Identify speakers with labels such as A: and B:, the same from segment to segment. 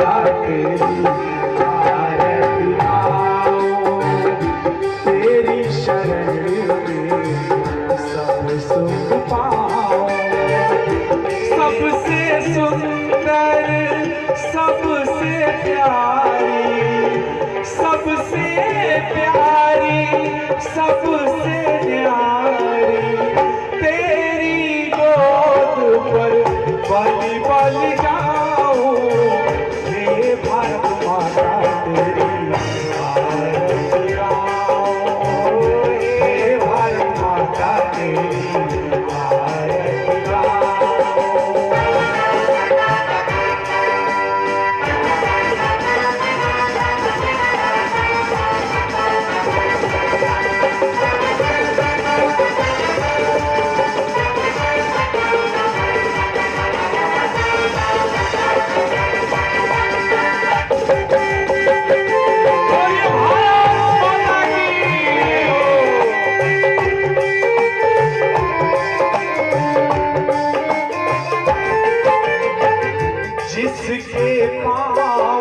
A: माता तेरी Yeah. जिसके पाँव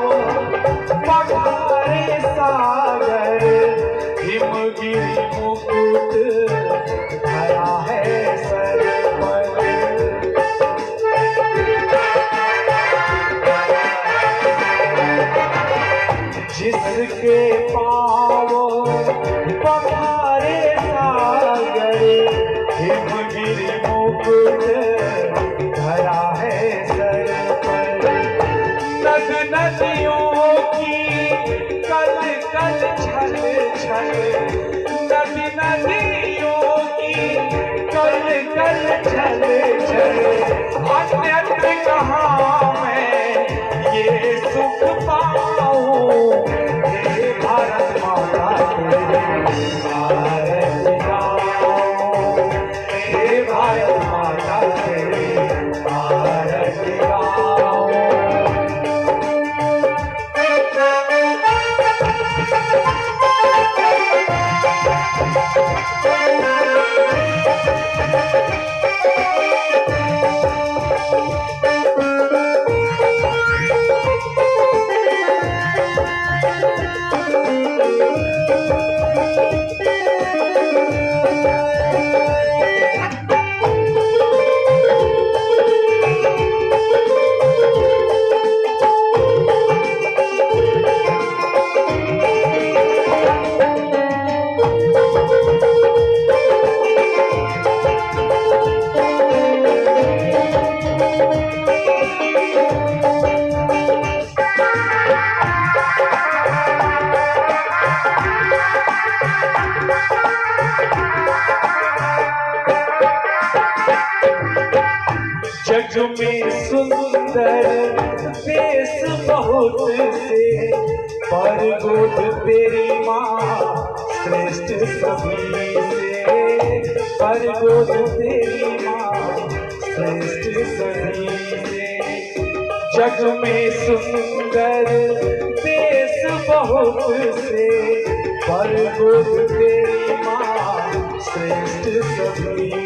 A: चले में सुंदर देश बहुत से, पर गोद तेरी माँ श्रेष्ठ सभी से पर गोद तेरी माँ श्रेष्ठ सभी जग में सुंदर देश बहुत से पर गोद तेरी माँ श्रेष्ठ सभी।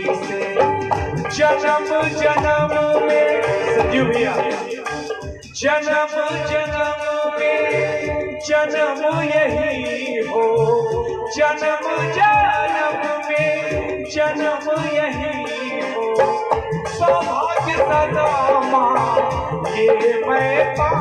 A: जन्म जन्म में। संजीव भैया। जन्म जन्म में। जन्म यही हो। जन्म जन्म में। जन्म यही हो। सौभाग्य सदा माँ, ये मैं पाऊँ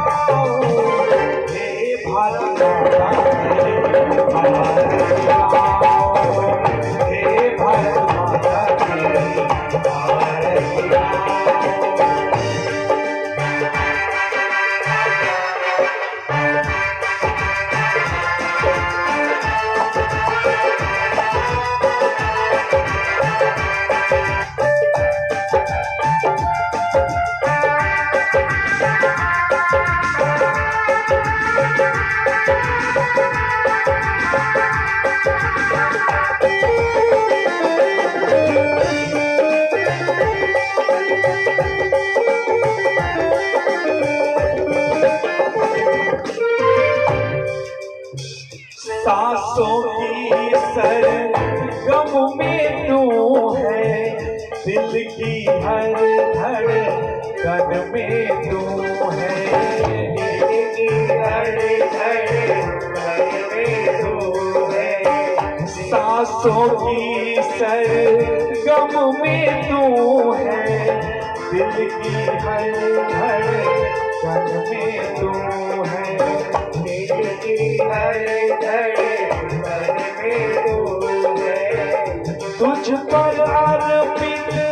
A: सांसों की सर गम में तू है, दिल की हर धड़कन में तू है। सांसों की सर गम में तू है। दिल की हर हर कन में तू है। दिल की हर हर कन में तू है। तुझ पर अर्पित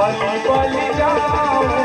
A: बलि बलि जाओ।